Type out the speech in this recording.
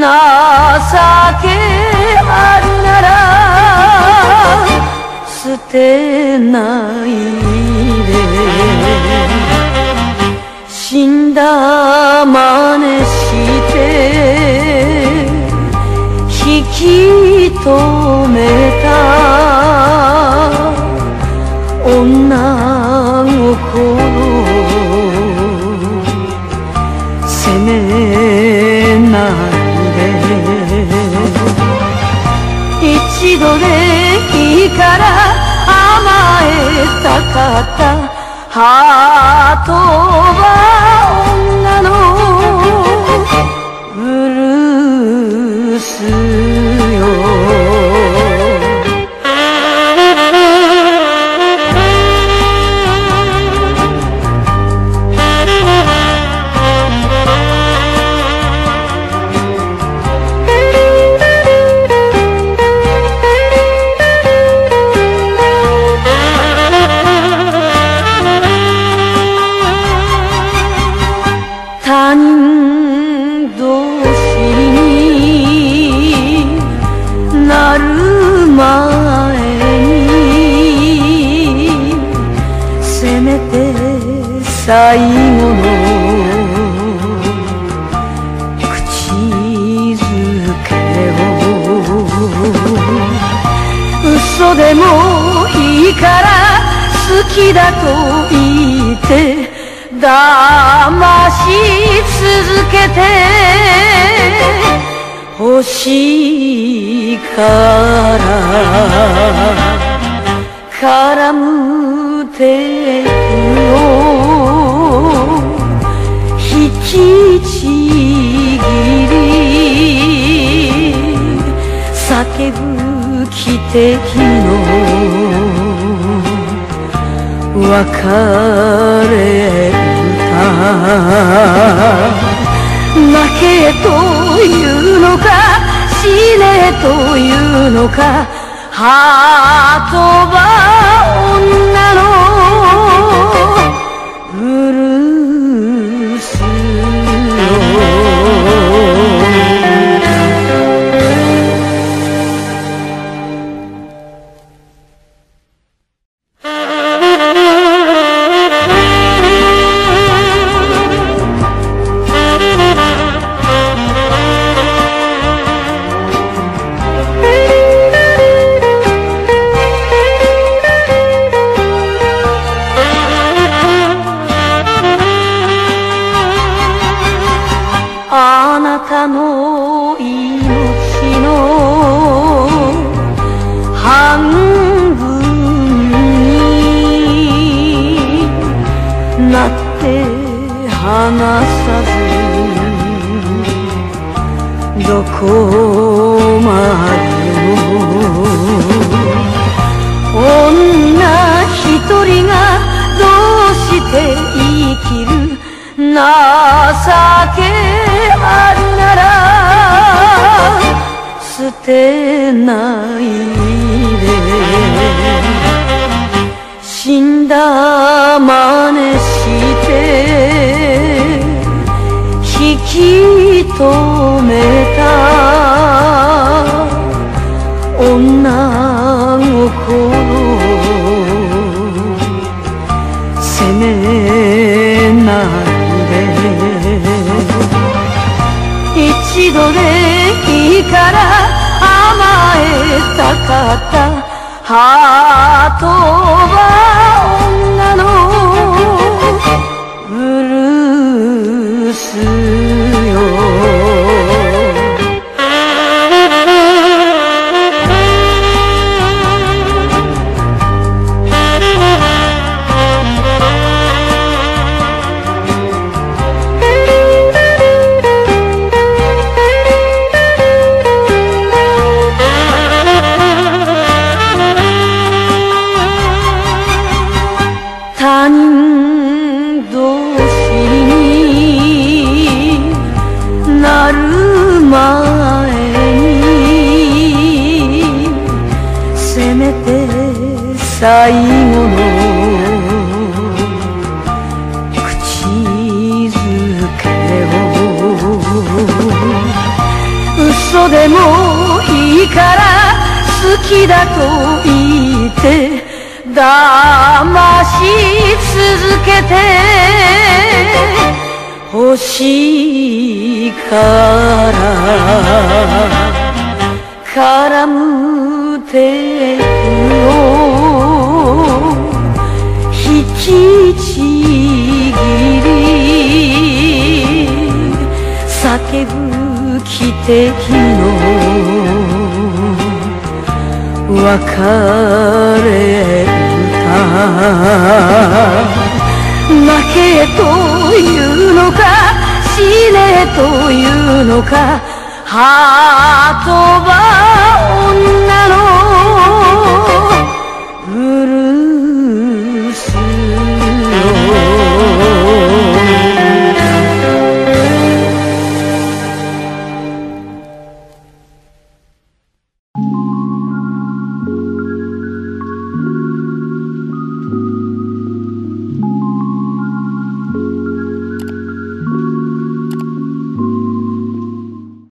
情けあるなら捨てないで。死んだ真似して引き止めた。女度でいいから甘えたかったハートは女のせめて最後の口づけを嘘でもいいから好きだと言って騙し続けて欲しいから絡むテープを引きちぎり叫ぶ汽笛の別れ歌泣けというのか死ねというのかハートは女のなたの命の半分になって離さずどこまでも女一人がどうして生きる情けある捨てないで。死んだ真似して引き止めえたかっ最後の口づけを嘘でもいいから好きだと言って騙し続けて。欲しいから絡むテちぎり叫ぶ汽笛の別れ歌泣けというのか死ねというのかハートは女の